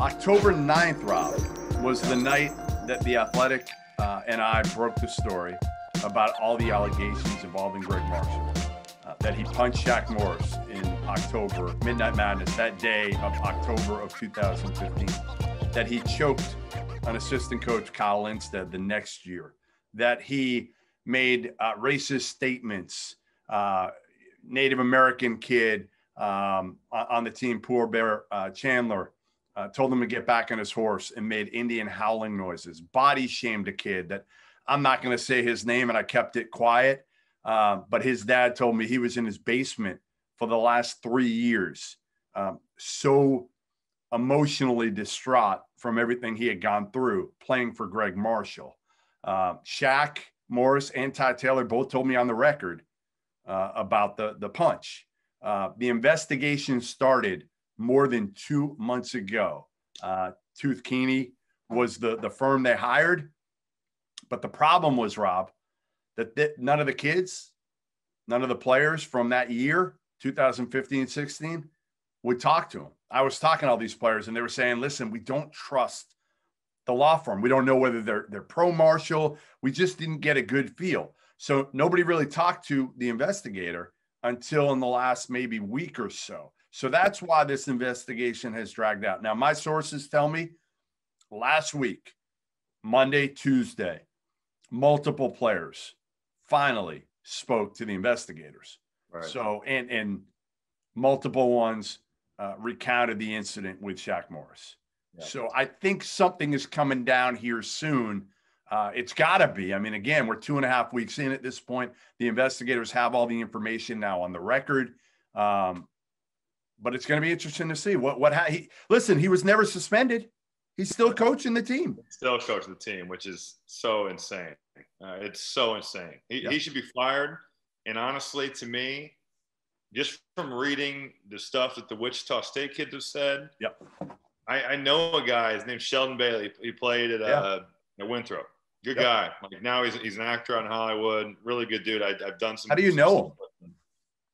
October 9th, Rob, was the night that the Athletic uh, and I broke the story about all the allegations involving Gregg Marshall. Uh, that he punched Shaq Morris in October, Midnight Madness, that day of October of 2015. That he choked an assistant coach, Kyle Lindsted, the next year. That he made uh, racist statements, uh, Native American kid um, on the team, Poor Bear uh, Chandler, uh, told him to get back on his horse and made Indian howling noises, body shamed a kid that I'm not going to say his name and I kept it quiet. Uh, but his dad told me he was in his basement for the last three years, um, so emotionally distraught from everything he had gone through playing for Gregg Marshall. Uh, Shaq Morris and Ty Taylor both told me on the record uh, about the, the punch. Uh, the investigation started more than two months ago. Uh, Tooth Keeney was the, the firm they hired. But the problem was, Rob, that th- none of the kids, none of the players from that year, 2015 16, would talk to him. I was talking to all these players and they were saying, listen, we don't trust the law firm. We don't know whether they're they're pro Marshall. We just didn't get a good feel. So nobody really talked to the investigator until in the last maybe week or so. So that's why this investigation has dragged out. Now, my sources tell me last week, Monday, Tuesday, multiple players finally spoke to the investigators. Right. So, and and multiple ones uh, recounted the incident with Shaq Morris. Yeah. So I think something is coming down here soon. Uh, it's got to be. I mean, again, we're two and a half weeks in at this point. The investigators have all the information now on the record. Um, but it's going to be interesting to see what what ha- he listen. He was never suspended. He's still coaching the team. Still coaching the team, which is so insane. Uh, it's so insane. He, yeah. he should be fired. And honestly, to me, just from reading the stuff that the Wichita State kids have said, yep. I, I know a guy. His name's Sheldon Bailey. He played at, uh, at Winthrop. Good yep. guy. Like now he's, he's an actor on Hollywood. Really good dude. I, have done some. How do you know him?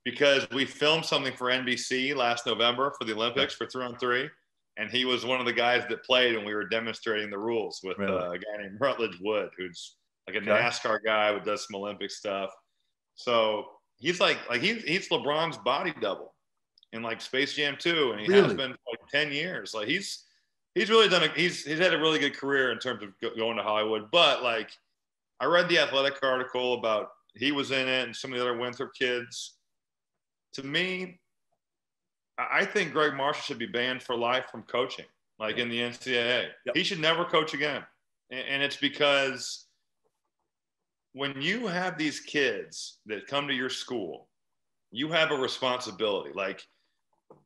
Because we filmed something for NBC last November for the Olympics for three on three. And he was one of the guys that played, and we were demonstrating the rules with really? uh, a guy named Rutledge Wood, who's like a okay. NASCAR guy who does some Olympic stuff. So he's like, like he's, he's LeBron's body double in like Space Jam 2, and he really? has been for like 10 years. Like he's, he's really done a, he's, he's had a really good career in terms of going to Hollywood. But like, I read the athletic article about he was in it and some of the other Winthrop kids to me, I think Gregg Marshall should be banned for life from coaching, like in the NCAA. Yep. He should never coach again. And it's because when you have these kids that come to your school, you have a responsibility. Like,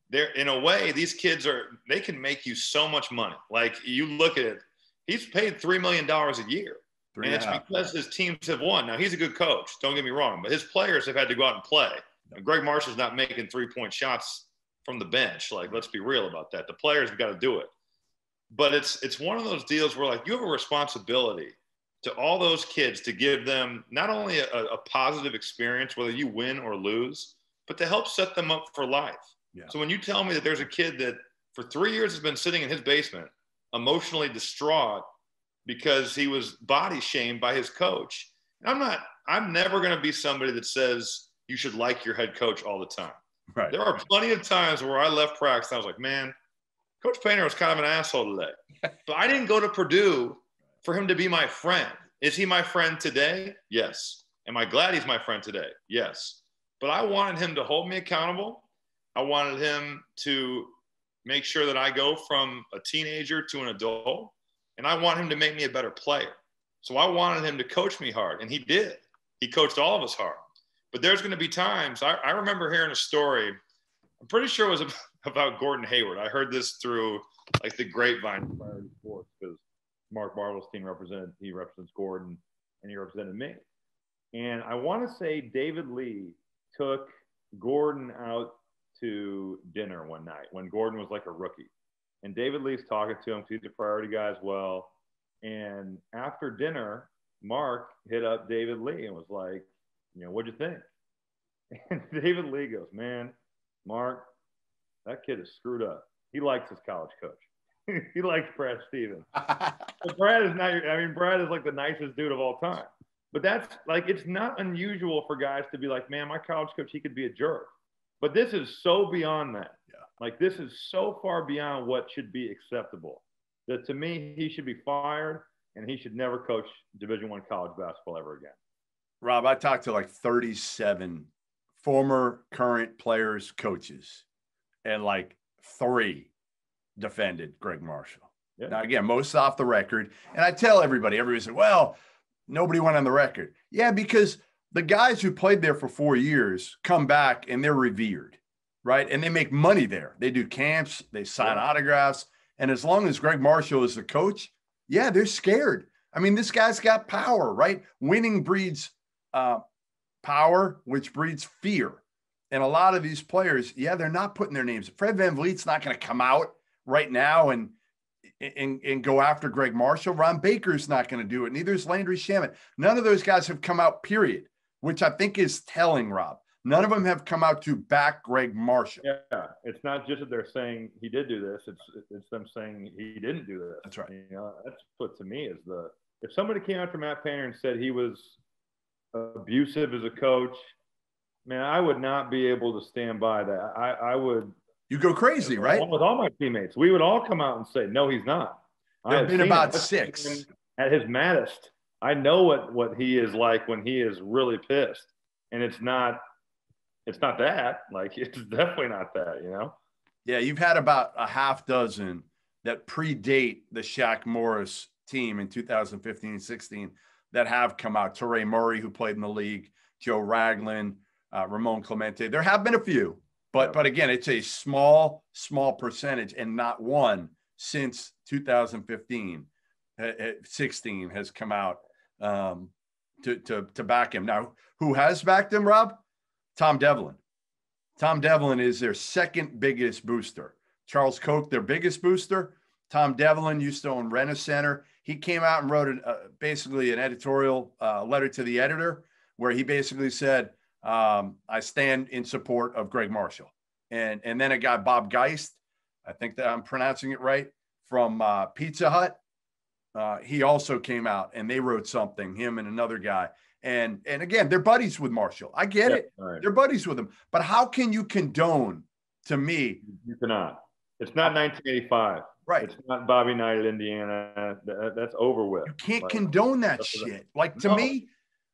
they're in a way, these kids are, they can make you so much money. Like, you look at it, he's paid $3 million a year. Three and, and it's because his teams have won. Now, he's a good coach, don't get me wrong, but his players have had to go out and play. Gregg Marshall's not making three point shots from the bench. Like, let's be real about that. The players have got to do it. But it's it's one of those deals where like you have a responsibility to all those kids to give them not only a, a positive experience, whether you win or lose, but to help set them up for life. Yeah. So when you tell me that there's a kid that for three years has been sitting in his basement, emotionally distraught because he was body shamed by his coach, I'm not. I'm never going to be somebody that says you should like your head coach all the time. Right. There are plenty of times where I left practice and I was like, man, Coach Painter was kind of an asshole today. but I didn't go to Purdue for him to be my friend. Is he my friend today? Yes. Am I glad he's my friend today? Yes. But I wanted him to hold me accountable. I wanted him to make sure that I go from a teenager to an adult. And I want him to make me a better player. So I wanted him to coach me hard. And he did. He coached all of us hard. But there's going to be times. I, I remember hearing a story. I'm pretty sure it was about Gordon Hayward. I heard this through like the grapevine because Mark Bartelstein represented he represents Gordon and he represented me. And I want to say David Lee took Gordon out to dinner one night when Gordon was like a rookie. And David Lee's talking to him. He's a priority guy as well. And after dinner, Mark hit up David Lee and was like, you know, what'd you think? And David Lee goes, man, Mark, that kid is screwed up. He likes his college coach. he likes Brad Stevens. but Brad is not. I mean, Brad is like the nicest dude of all time. But that's like it's not unusual for guys to be like, man, my college coach, he could be a jerk. But this is so beyond that. Yeah. Like this is so far beyond what should be acceptable that to me he should be fired and he should never coach Division One college basketball ever again. Rob, I talked to like 37 former, current players, coaches, and like three defended Gregg Marshall. Yeah. Now, again, most off the record. And I tell everybody, everybody said, well, nobody went on the record. Yeah, because the guys who played there for four years come back and they're revered, right? And they make money there. They do camps, they sign yeah. autographs. And as long as Gregg Marshall is the coach, yeah, they're scared. I mean, this guy's got power, right? Winning breeds uh, power, which breeds fear. And a lot of these players, yeah, they're not putting their names. Fred Van VanVleet's not going to come out right now and, and, and go after Gregg Marshall. Ron Baker's not going to do it. Neither is Landry Shamet. None of those guys have come out, period, which I think is telling, Rob. None of them have come out to back Gregg Marshall. Yeah, it's not just that they're saying he did do this; it's it's them saying he didn't do this. That's right. You know, that's what to me is the if somebody came out after Matt Painter and said he was abusive as a coach, man, I would not be able to stand by that. I, I would. You go crazy, right? With all my teammates, we would all come out and say, "No, he's not." Have been about six at his maddest. I know what what he is like when he is really pissed, and it's not, it's not that. Like it's definitely not that. You know. Yeah, you've had about a half dozen that predate the Shaq Morris team in 2015 and 16 that have come out. Toure' Murry, who played in the league, Joe Ragland, uh, Ramon Clemente. There have been a few, but yeah. but again, it's a small small percentage, and not one since 2015, 16 has come out um, to to to back him. Now, who has backed him, Rob? Tom Devlin. Tom Devlin is their second biggest booster. Charles Koch, their biggest booster. Tom Devlin used to own Rent-A-Center he came out and wrote an, uh, basically an editorial uh, letter to the editor where he basically said, um, I stand in support of Gregg Marshall. And, and then a guy, Bob Geist, I think that I'm pronouncing it right, from uh, Pizza Hut. Uh, he also came out and they wrote something, him and another guy. And, and again, they're buddies with Marshall. I get yeah, it. Right. They're buddies with him. But how can you condone to me? You cannot. It's not 1985. Right. It's not Bobby Knight at Indiana. that's over with. You can't like, condone that shit. Like to no. me,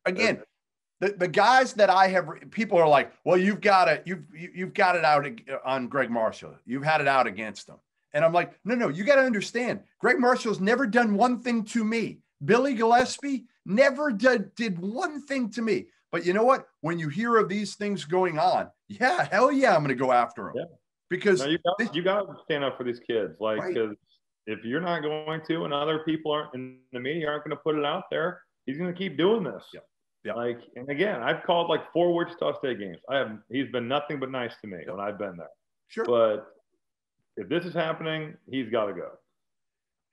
again, the, the guys that I have, people are like, well, you've got it, you've you've got it out on Gregg Marshall. You've had it out against him, and I'm like, no, no, you got to understand. Gregg Marshall's never done one thing to me. Billy Gillispie never did did one thing to me. But you know what? When you hear of these things going on, yeah, hell yeah, I'm going to go after him. Yeah because no, you got you got to stand up for these kids, like because right. if you're not going to, and other people aren't in the media aren't going to put it out there, he's going to keep doing this. Yeah. Yeah. Like, and again, I've called like four Wichita State games. I have. He's been nothing but nice to me when I've been there. Sure. But if this is happening, he's got to go.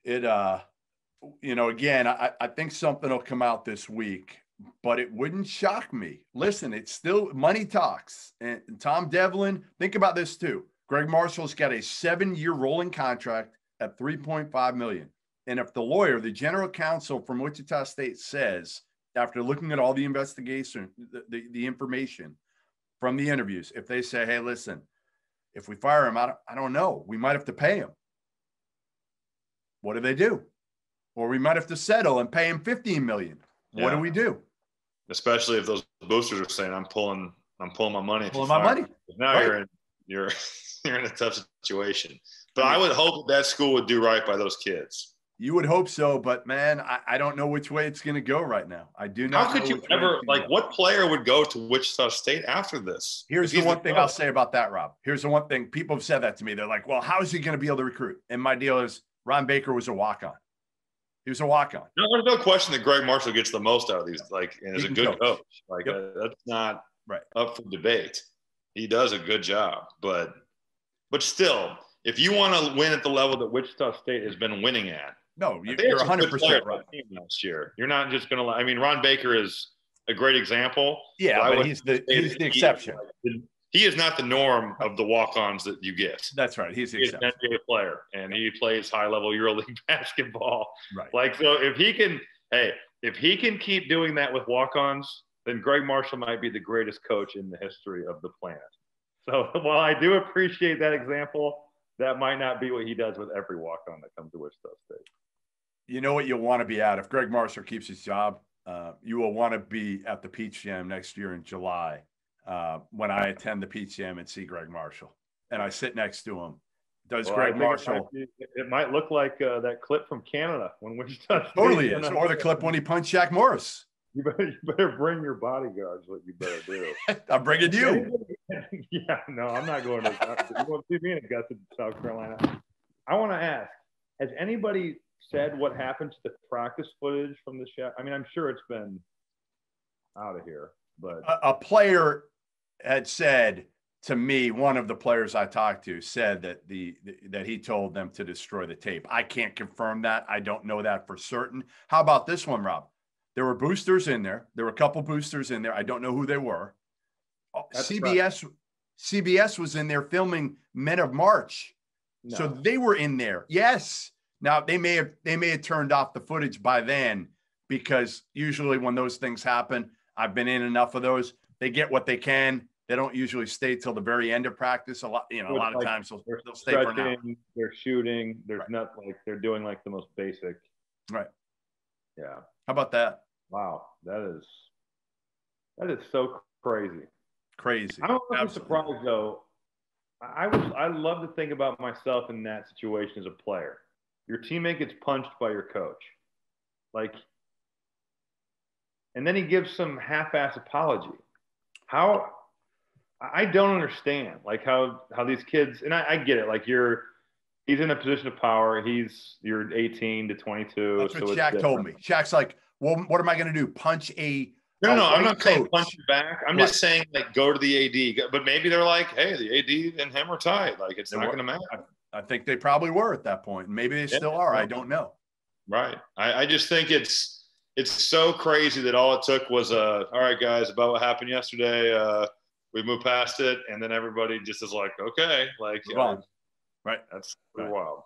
It, uh, you know, again, I, I think something will come out this week, but it wouldn't shock me. Listen, it's still money talks. And Tom Devlin, think about this too. Gregg Marshall's got a seven-year rolling contract at 3.5 million. And if the lawyer, the general counsel from Wichita State says, after looking at all the investigation, the, the, the information from the interviews, if they say, hey, listen, if we fire him, I don't, I don't know. We might have to pay him. What do they do? Or we might have to settle and pay him 15 million. What yeah. do we do? Especially if those boosters are saying, I'm pulling, I'm pulling my money. Pulling my money. Now right. you're in, you're you're in a tough situation. But I would hope that, school would do right by those kids. You would hope so, but man, I, I don't know which way it's going to go right now. I do not. How could you ever like? What player would go to Wichita State after this? Here's the one thing I'll say about that, Rob. Here's the one thing people have said that to me. They're like, "Well, how is he going to be able to recruit?" And my deal is, Ron Baker was a walk on. He was a walk on. No, there's no question that Gregg Marshall gets the most out of these. Like, and is a good coach. coach. Like, yep. uh, that's not right up for debate. He does a good job, but but still, if you want to win at the level that Wichita State has been winning at, no, you, are 100 percent right. Last year, you're not just going to. I mean, Ron Baker is a great example. Yeah, but, but he's the he's the exception. he is not the norm of the walk-ons that you get. That's right. He's, he's an NBA player, and he plays high-level EuroLeague basketball. Right. Like so, if he can, hey, if he can keep doing that with walk-ons, then Gregg Marshall might be the greatest coach in the history of the planet. So while I do appreciate that example, that might not be what he does with every walk-on that comes to Wichita State. You know what you'll want to be at if Gregg Marshall keeps his job. Uh, you will want to be at the Peach Jam next year in July uh, when I attend the Peach Jam and see Greg Marshall, and I sit next to him. Does well, Gregg Marshall? It might, it might, look like uh, that clip from Canada when Wichita. Totally is, or the clip when he punched Shaq Morris. You better, you better bring your bodyguards. What you better do. I'm bringing you. yeah, no, I'm not going to. you want to see me in Augusta, South Carolina? I want to ask: Has anybody said what happened to the practice footage from the show? I mean, I'm sure it's been out of here, but a, a player had said to me, one of the players I talked to said that the, the, that he told them to destroy the tape. I can't confirm that. I don't know that for certain. How about this one, Rob? There were boosters in there. There were a couple boosters in there. I don't know who they were. Oh, That's CBS right. CBS was in there filming Men of March. No. So they were in there. Yes. Now they may have they may have turned off the footage by then because usually when those things happen, I've been in enough of those. They get what they can. They don't usually stay till the very end of practice. A lot, you know, a lot of times they'll, they'll stay for now. They're shooting. There's right. not like they're doing like the most basic. Right. Yeah. How about that? Wow, that is that is so crazy. Crazy. I'm surprised though. I was I love to think about myself in that situation as a player. Your teammate gets punched by your coach, like, and then he gives some half-ass apology. How I don't understand, like how how these kids and I, I get it. Like you're he's in a position of power. He's you're 18 to 22. That's what so Shaq told me. Shaq's like, well, what am I going to do? Punch a no, no, I'm not coach. saying punch you back. I'm right. just saying like go to the AD. But maybe they're like, hey, the AD and him are tied. Like it's they not going to matter. I, I, think they probably were at that point. Maybe they yeah, still are. I don't know. Right. I, I, just think it's it's so crazy that all it took was uh, all right, guys, about what happened yesterday. Uh, we moved past it, and then everybody just is like, okay, like, right. That's right. wild.